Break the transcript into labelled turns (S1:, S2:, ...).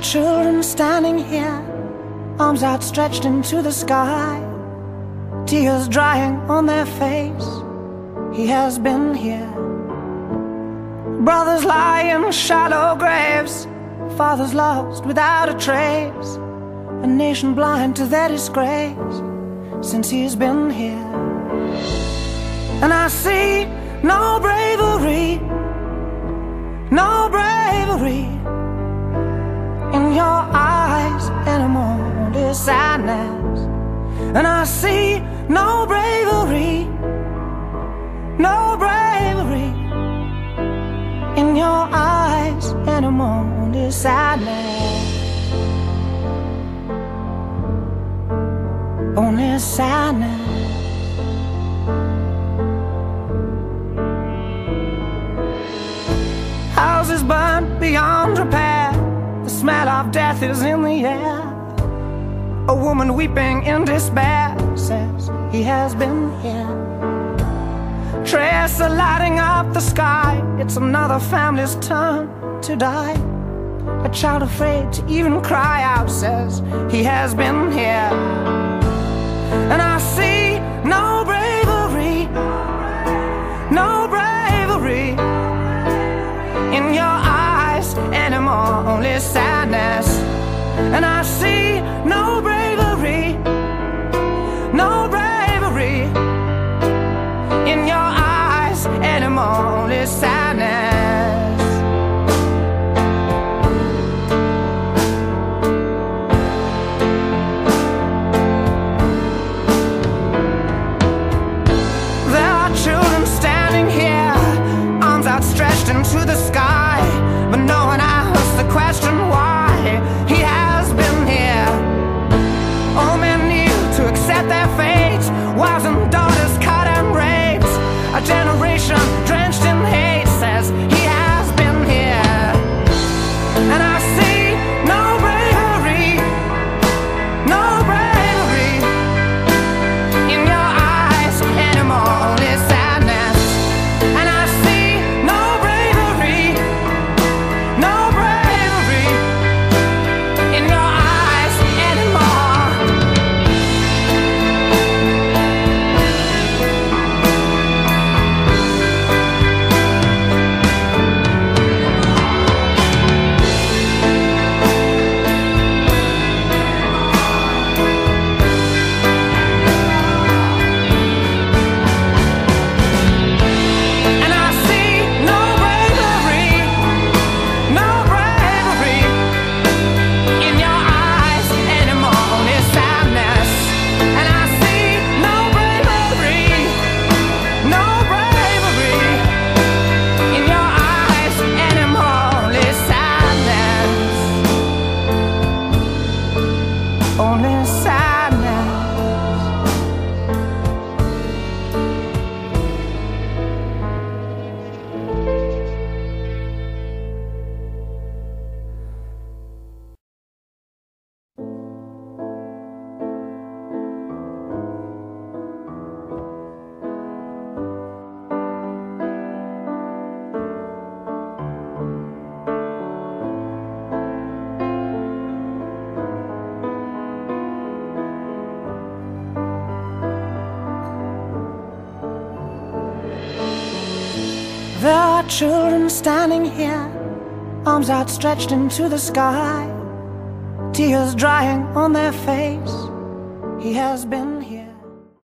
S1: children standing here, arms outstretched into the sky, tears drying on their face. He has been here. Brothers lie in shallow graves, fathers lost without a trace, a nation blind to their disgrace since he's been here. And I see no bravery, no bravery in your eyes anymore. There's sadness, and I see no bravery, no bravery in your eyes anymore. There's sadness, only sadness. Death is in the air. A woman weeping in despair says he has been here. Are lighting up the sky. It's another family's turn to die. A child afraid to even cry out says he has been here. And I only sadness. Children standing here, arms outstretched into the sky, tears drying on their face. He has been.